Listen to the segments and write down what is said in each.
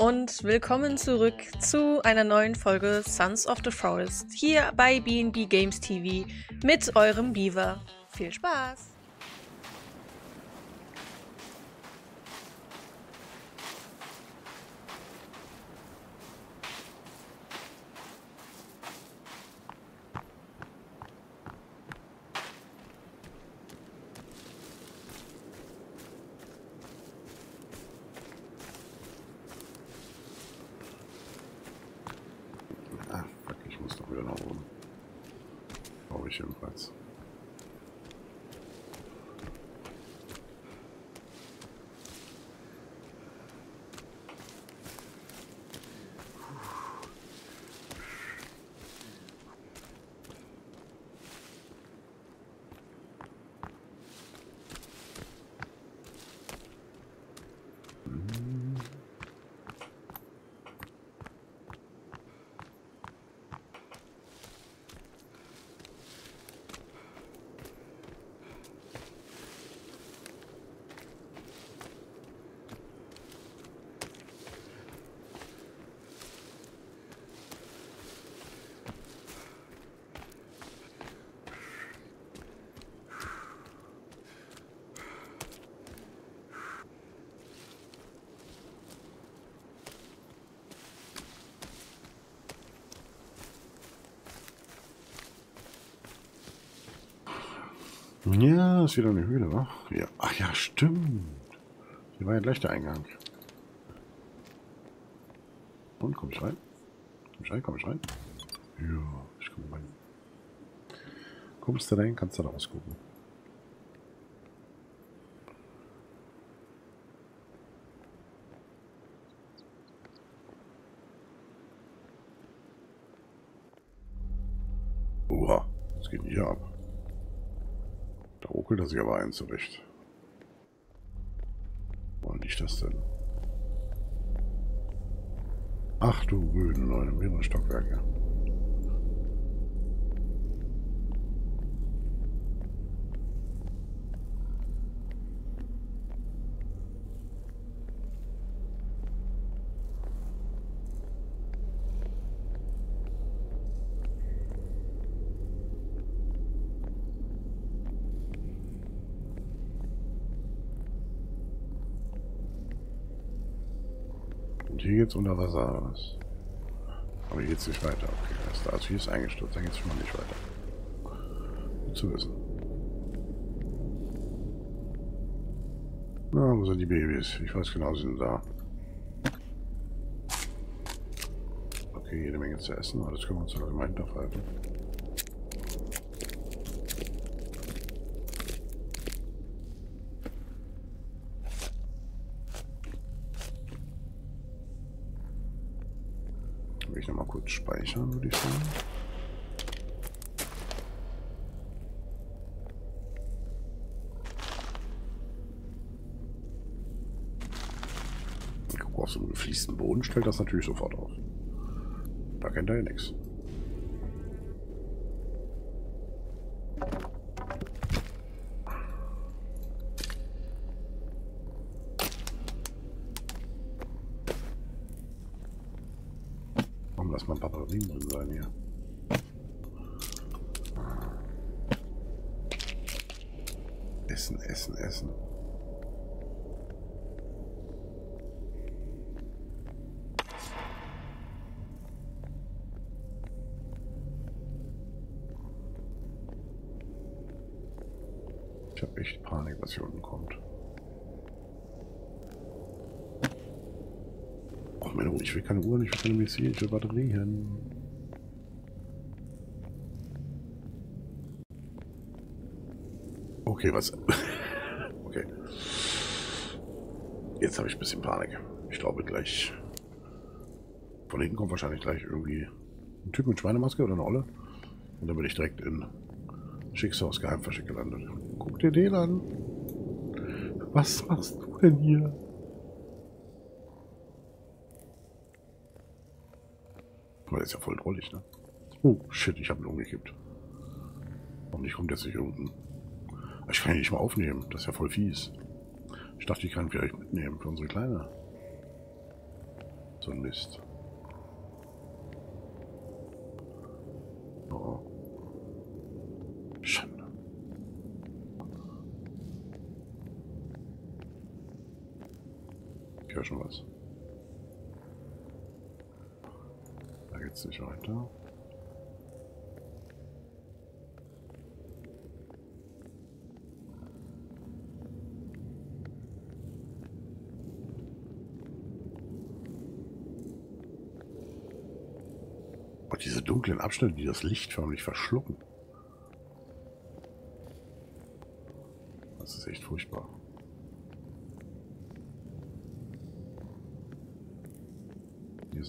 und willkommen zurück zu einer neuen Folge Sons of the Forest hier bei BNB Games TV mit eurem Beaver. Viel Spaß! Ah, fuck, ich muss doch wieder nach oben. Brauche ich jedenfalls. Ja, ist wieder eine Höhle, wa? Ja. Ach ja, stimmt. Hier war ja gleich der Eingang. Und, komm ich rein? Komm ich rein, komm ich rein? Ja, ich komm rein. Kommst du rein, kannst du rausgucken. Oha, was geht denn hier ab? Da ruckelt er sich aber ein zurecht. Wo liegt das denn? Ach du Rüden, Leute, mehrere Stockwerke. Geht's unter Wasser oder was? Aber hier geht's nicht weiter. Okay. Also hier ist eingestürzt, dann geht's schon mal nicht weiter. Gut zu wissen. Na, wo sind die Babys? Ich weiß genau, sie sind da. Okay, jede Menge zu essen, aber das können wir uns allgemein hinterfragen. Will ich nochmal kurz speichern, würde ich sagen. Ich gucke auf so einen stellt das natürlich sofort auf. Da kennt er ja nichts. Warum lass mal Batterien drin sein hier? Essen, essen, essen. Ich habe unten kommt. Ach, meine Uhr, ich will keine Uhren, ich will keine Missil, ich will Batterien. Okay, was? okay. Jetzt habe ich ein bisschen Panik. Ich glaube gleich. Von hinten kommt wahrscheinlich gleich irgendwie ein Typ mit Schweinemaske oder eine Olle. Und dann bin ich direkt in Schicksals Geheimversteck gelandet. Guck dir den an. Was machst du denn hier? Der ist ja voll drollig, ne? Oh, shit, ich habe ihn umgekippt. Nicht kommt jetzt nicht unten? Ich kann ihn nicht mal aufnehmen. Das ist ja voll fies. Ich dachte, ich kann vielleicht mitnehmen für unsere Kleine. So ein Mist. Oh. Höre schon was. Da geht's nicht weiter. diese dunklen Abschnitte, die das Licht förmlich verschlucken. Das ist echt furchtbar.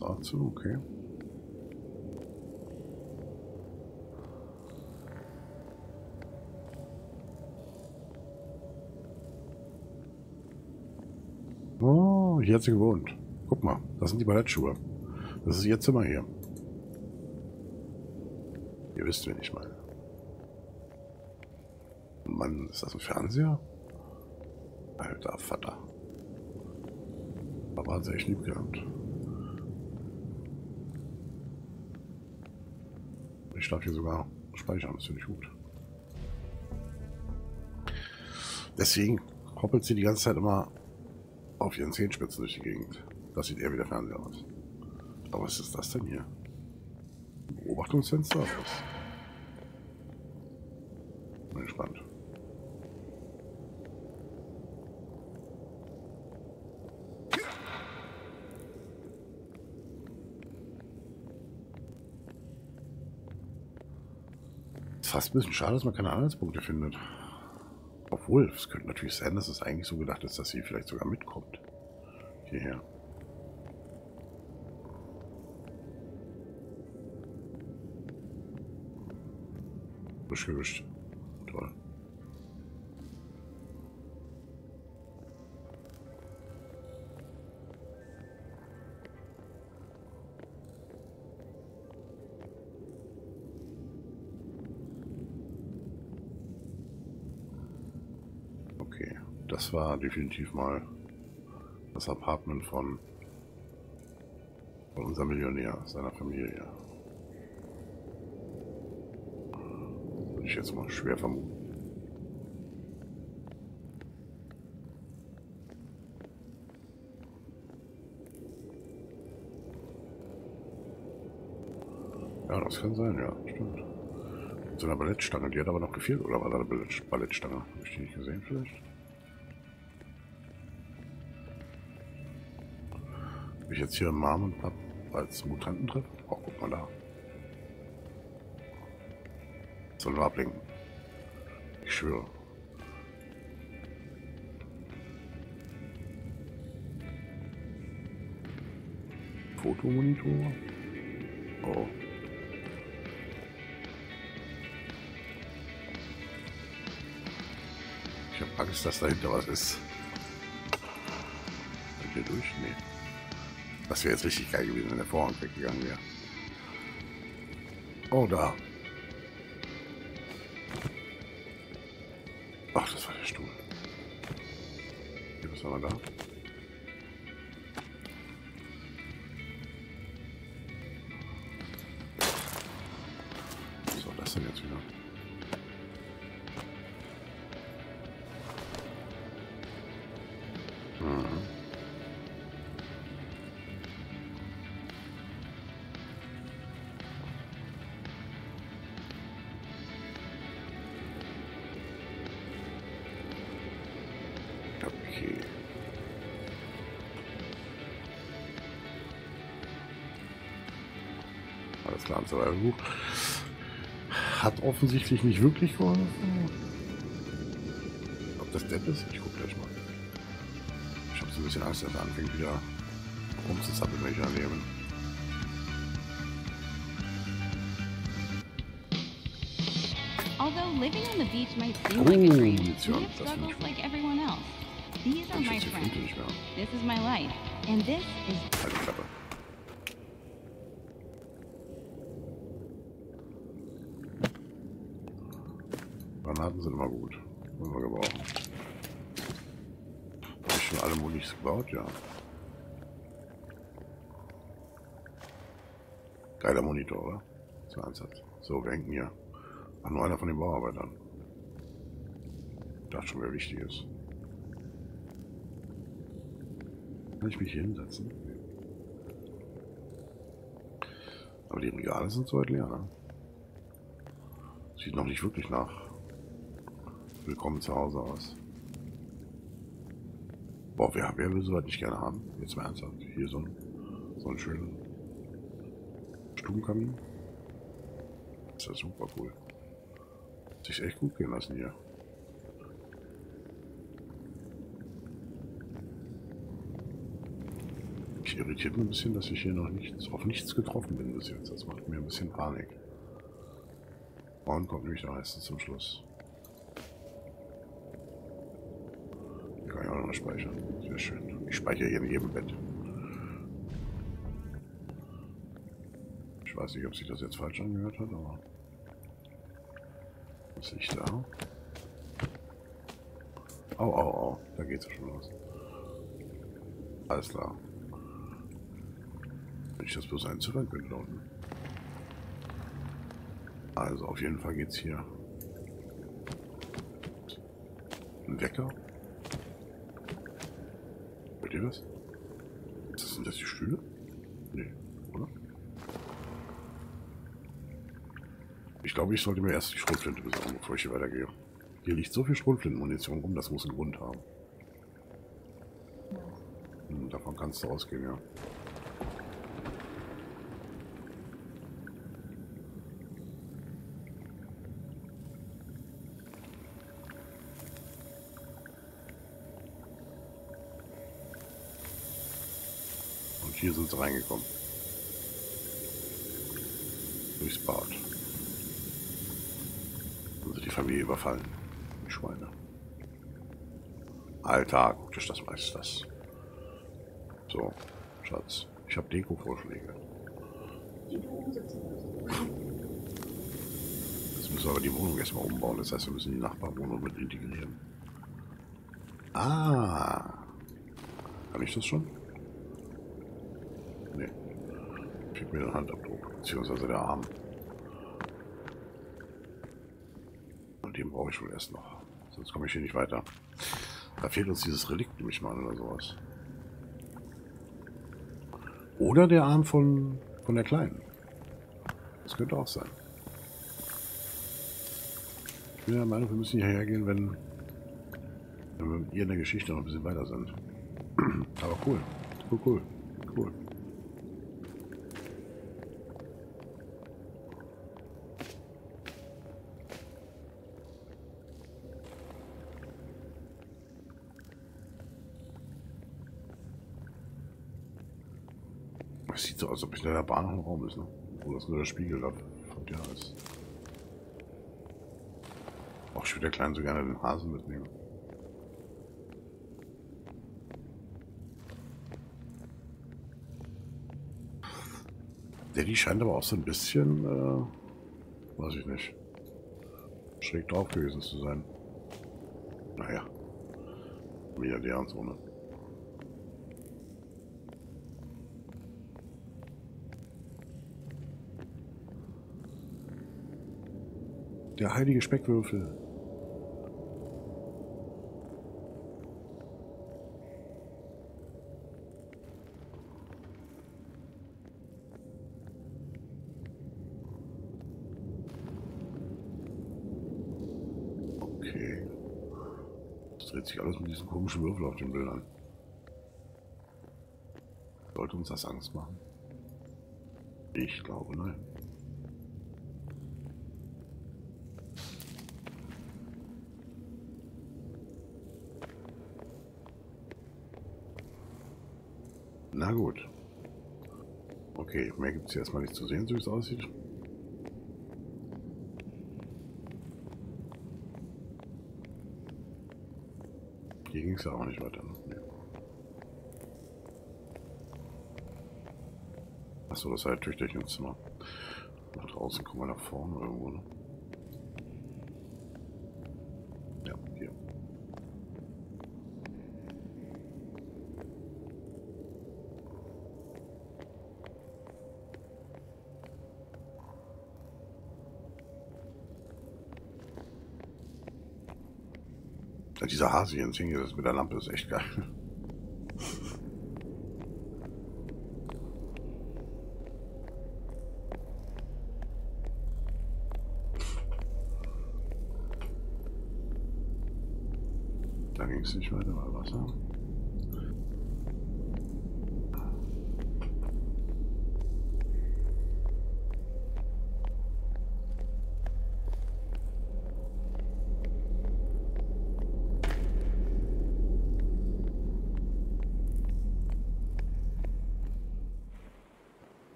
Ist auch zu, okay. Oh, hier hat sie gewohnt. Guck mal, das sind die Ballettschuhe. Das ist ihr Zimmer hier. Ihr wisst, wen ich meine. Mann, ist das ein Fernseher? Alter Vater. Aber hat sie echt lieb gehabt. Ich darf hier sogar speichern, das finde ich gut. Deswegen hoppelt sie die ganze Zeit immer auf ihren Zehenspitzen durch die Gegend. Das sieht eher wie der Fernseher aus. Aber was ist das denn hier? Beobachtungsfenster? Was? Bin gespannt. Ist fast ein bisschen schade, dass man keine Anhaltspunkte findet. Obwohl, es könnte natürlich sein, dass es eigentlich so gedacht ist, dass sie vielleicht sogar mitkommt. Hierher. Frisch gewischt. Das war definitiv mal das Apartment von, von unserem Millionär, seiner Familie. ich jetzt mal schwer vermuten. Ja, das kann sein, ja, stimmt. Mit so einer Ballettstange, die hat aber noch gefehlt, oder war da eine Ballett Ballettstange? Habe ich die nicht gesehen vielleicht? Ich jetzt hier Mom und Pap als Mutanten treffe? Oh, guck mal da. Soll nur ablenken. Ich schwöre. Fotomonitor. Oh. Ich habe Angst, dass dahinter was ist. Hier durch? Nee. Das wäre jetzt richtig geil gewesen, wenn der Vorhang weggegangen wäre. Oh, da. Ach, das war der Stuhl. Hier, was haben wir da? Aber gut. Hat offensichtlich nicht wirklich geholfen. Ob das Depp ist? Ich guck gleich mal. Ich habe so ein bisschen Angst, dass er anfängt wieder rumzuzappeln, wenn ich daneben. Although living on the beach might seem like a dream, we have struggles like everyone else. These are my friends. This is my life. And this is... Granaten sind immer gut. Wollen wir gebrauchen. Habe ich schon alle Munis gebaut? Ja. Geiler Monitor, oder? War Ansatz. So, wir hängen hier. Ach, nur einer von den Bauarbeitern. Dachte schon, wer wichtig ist. Kann ich mich hier hinsetzen? Aber die Regale sind soweit leer, ne? Sieht noch nicht wirklich nach Willkommen zu Hause aus. Boah, wer, wer will soweit nicht gerne haben? Jetzt mal ernsthaft. Hier so ein, so einen schönen Stubenkamin. Ist ja super cool. Hat sich echt gut gehen lassen hier. Ich irritiert mich ein bisschen, dass ich hier noch nichts, auf nichts getroffen bin bis jetzt. Das macht mir ein bisschen Panik. Braun kommt nämlich am meisten zum Schluss. Ich mal speichern. Sehr schön. Ich speichere hier in jedem Bett. Ich weiß nicht, ob sich das jetzt falsch angehört hat, aber... Was liegt da? Au, au, au. Da geht's ja schon los. Alles klar. Wenn ich das bloß einziffern könnte da unten. Also auf jeden Fall geht's hier. Ein Wecker. Hört ihr das? Sind das die Stühle? Nee, oder? Ich glaube, ich sollte mir erst die Schrotflinte besorgen, bevor ich hier weitergehe. Hier liegt so viel Schrotflintenmunition rum, das muss einen Grund haben. Hm, davon kannst du ausgehen, ja. Hier sind sie reingekommen. Durchs Bad. Haben sie die Familie überfallen. Die Schweine. Alter, guckt euch das mal, das. So, Schatz. Ich habe Deko-Vorschläge. Jetzt müssen wir aber die Wohnung erstmal umbauen. Das heißt, wir müssen die Nachbarwohnung mit integrieren. Ah. Kann ich das schon? Nee. Fehlt mir der Handabdruck, beziehungsweise der Arm. Und den brauche ich wohl erst noch. Sonst komme ich hier nicht weiter. Da fehlt uns dieses Relikt nämlich mal oder sowas. Oder der Arm von, von der Kleinen. Das könnte auch sein. Ich bin der Meinung, wir müssen hierher gehen, wenn, wenn wir mit ihr in der Geschichte noch ein bisschen weiter sind. Aber. Cool, cool. Cool. Es sieht so aus, als ob ich in der Bahn im Raum ist, ne? Wo das nur der Spiegel da von dir ist. Auch ich würde der Kleinen so gerne den Hasen mitnehmen. Die scheint aber auch so ein bisschen, äh, weiß ich nicht, schräg drauf gewesen zu sein. Naja, Milliardär und so, ne? Der heilige Speckwürfel. Okay. Das dreht sich alles mit diesem komischen Würfel auf den Bildern. Sollte uns das Angst machen? Ich glaube nein. Na gut. Okay, mehr gibt es hier erstmal nicht zu sehen, so wie es aussieht. Hier ging es ja auch nicht weiter. Ne? Nee. Achso, das war ja Tüchterchenzimmer. Nach draußen gucken wir nach vorne irgendwo, ne? Dieser Hase hier in Zinge, das mit der Lampe ist echt geil. Da ging es nicht weiter, weil Wasser.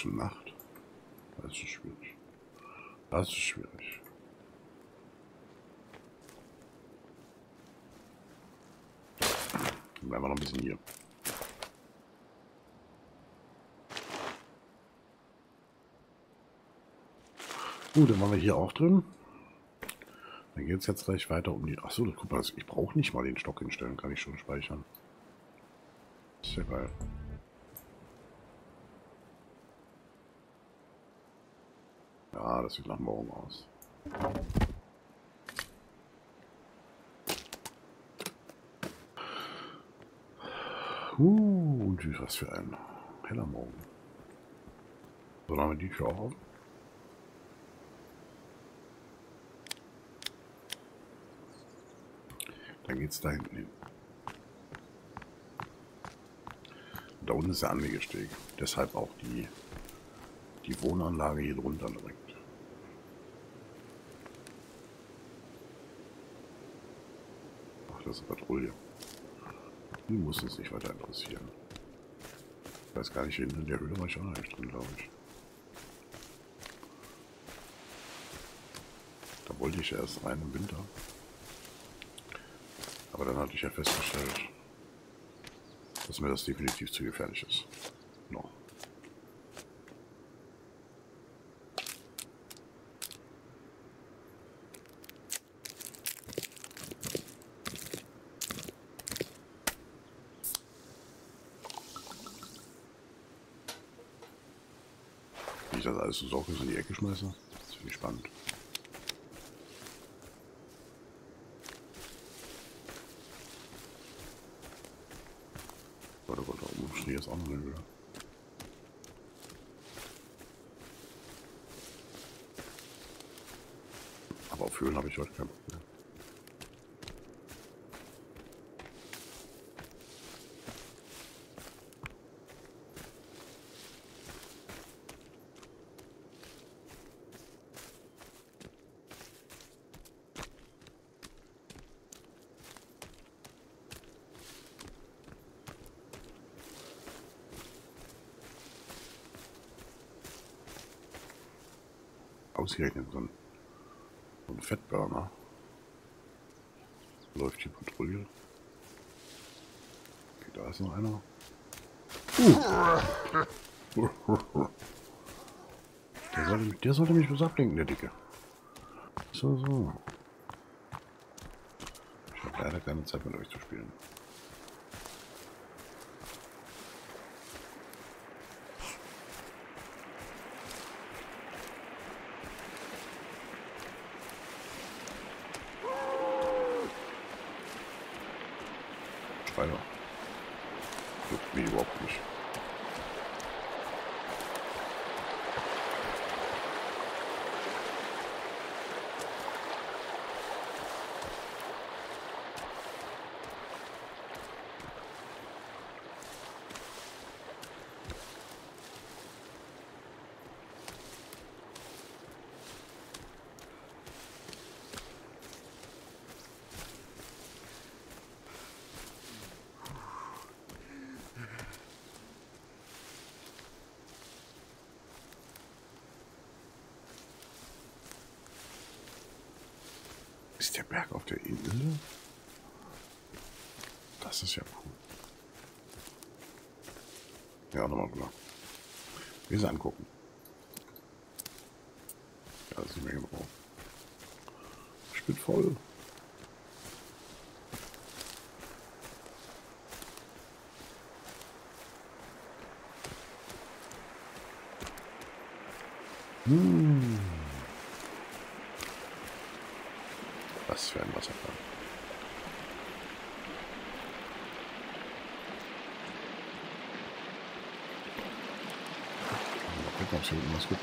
Ist schon Nacht. Das ist schwierig. Das ist schwierig. Bleiben wir noch ein bisschen hier. Gut, dann waren wir hier auch drin. Dann geht es jetzt gleich weiter um die... Achso, guck mal, ich brauche nicht mal den Stock hinstellen, kann ich schon speichern. Sehr geil. Ja, das sieht nach morgen aus. Uh, und was für ein heller Morgen. So, dann haben wir die Tür auch auf. Dann geht's da hinten hin. Da unten ist der Anlegesteg. Deshalb auch die, die Wohnanlage hier drunter direkt. Ach, das Patrouille. Die muss uns nicht weiter interessieren. Ich weiß gar nicht, hinten in der Höhle war ich auch noch nicht drin, glaube ich. Da wollte ich erst rein im Winter. Aber dann hatte ich ja festgestellt, dass mir das definitiv zu gefährlich ist. Alles so sorglos in die Ecke schmeiße, das finde ich spannend. Oh Gott, da oben steht jetzt auch noch eine Höhle. Aber auf Höhlen habe ich heute keinen Bock mehr. Ausgerechnet so ein, so ein Fettburner. Läuft die Patrouille. Okay, da ist noch einer. Uh. Der sollte, mich, der sollte mich was ablenken, der Dicke. So, so. Ich habe leider keine Zeit mit euch zu spielen. alors. Ist der Berg auf der Insel? Das ist ja cool. Ja, nochmal rüber. Wir sie angucken. Ja, das ist eine Menge drauf. Spit voll. Hm. Was für ein Wasserfall. gucken, ob es hier unten was gibt.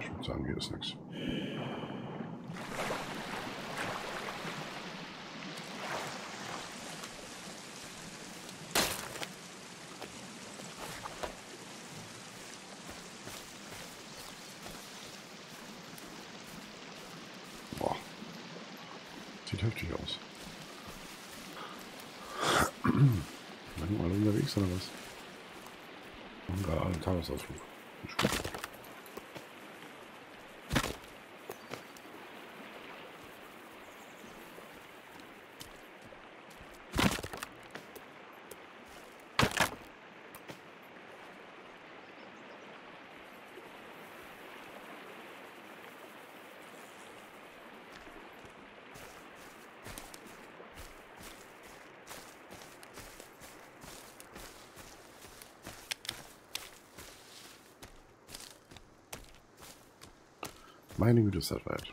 Ich würde sagen, hier ist nichts. Boah. Sieht heftig aus. Wir alle unterwegs oder was? Machen gerade einen Tagesausflug. Meine Güte, ist das weit.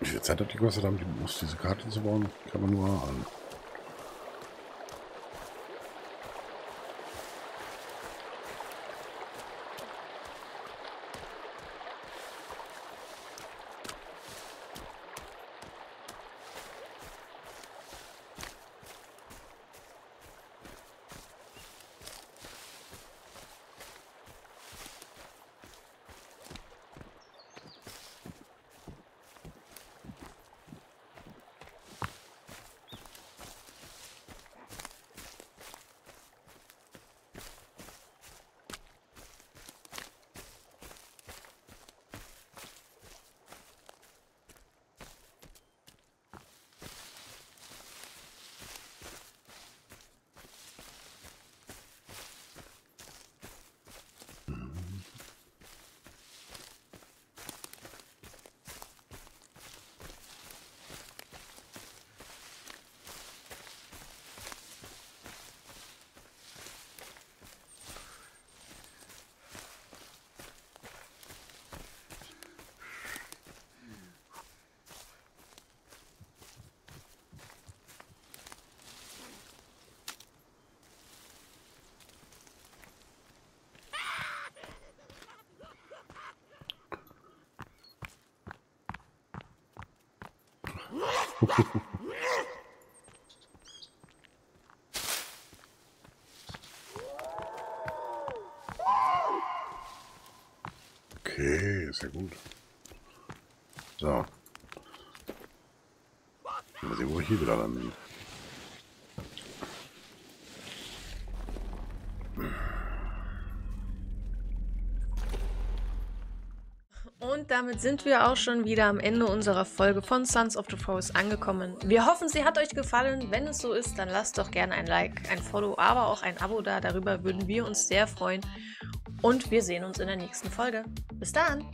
Wie viel Zeit hat die gekostet haben, die, muss diese Karte zu bauen? Kann man nur an. Okay, sehr gut. So. Mal sehen, wo ich hier wieder landen. Und damit sind wir auch schon wieder am Ende unserer Folge von Sons of the Forest angekommen. Wir hoffen, sie hat euch gefallen. Wenn es so ist, dann lasst doch gerne ein Like, ein Follow, aber auch ein Abo da. Darüber würden wir uns sehr freuen. Und wir sehen uns in der nächsten Folge. Bis dann!